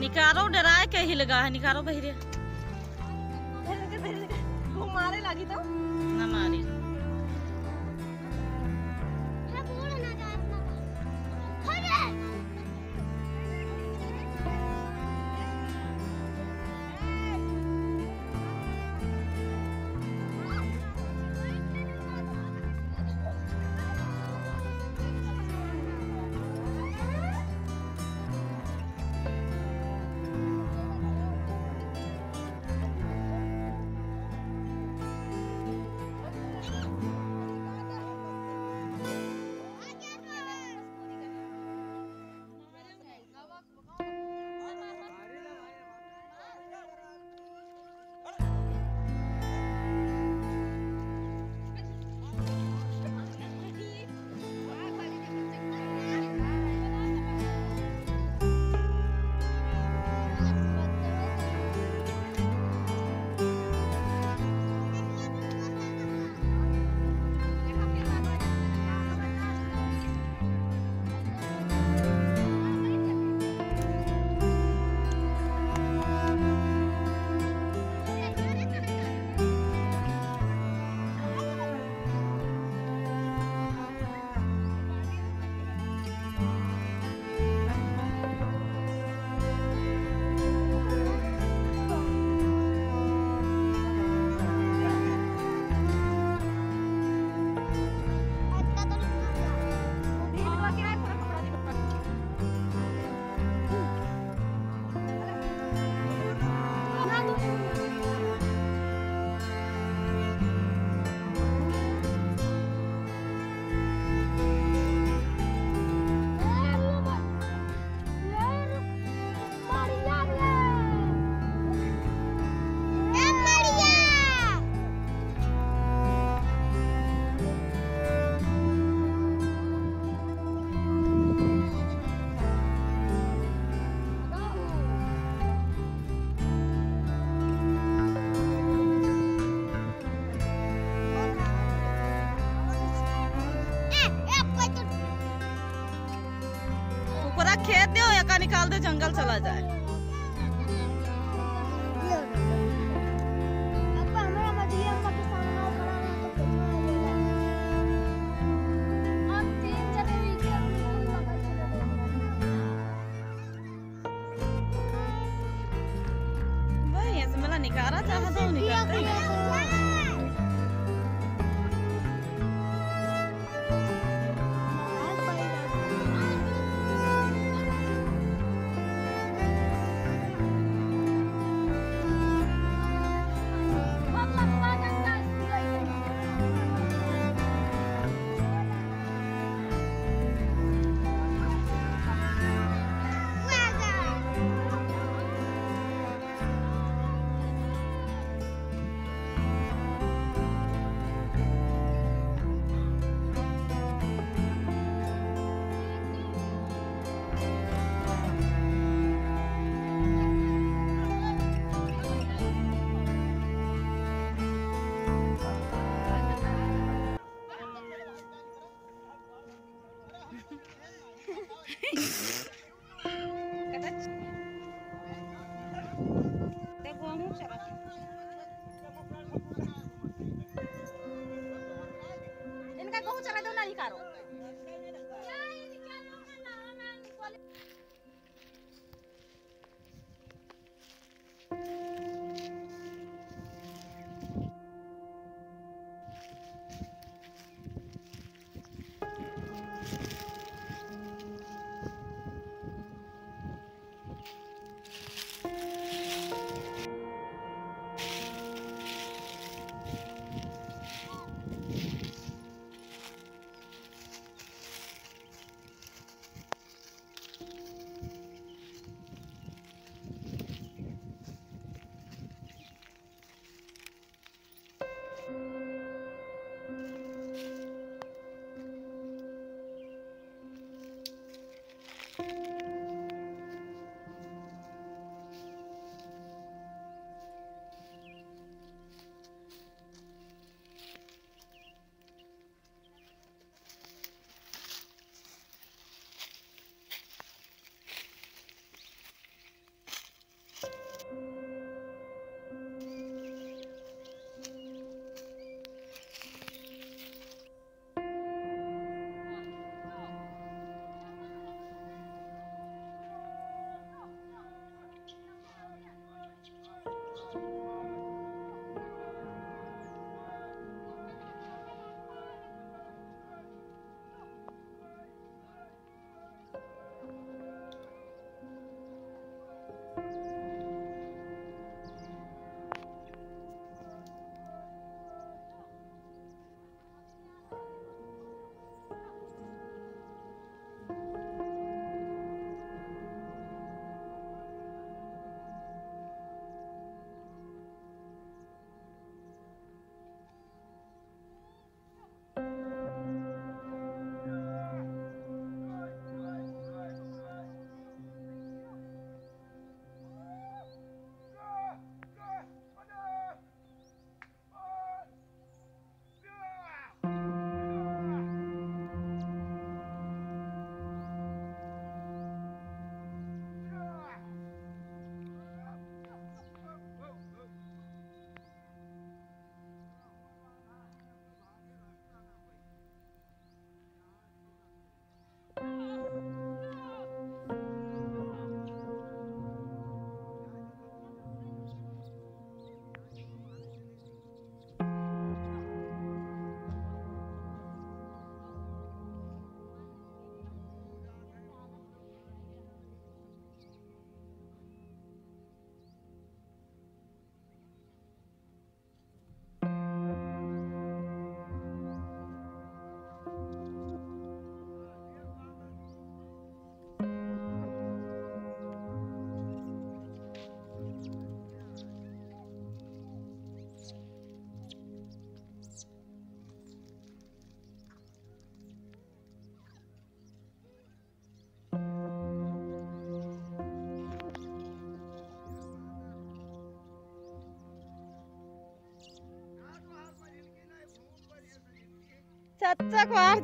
निकारो डराए के ही लगा है निकारो बहिरे घुमारे लगी तो या का निकाल दे जंगल चला जाए निकारा चाहा तो निकालते हैं। चला निकालो को हार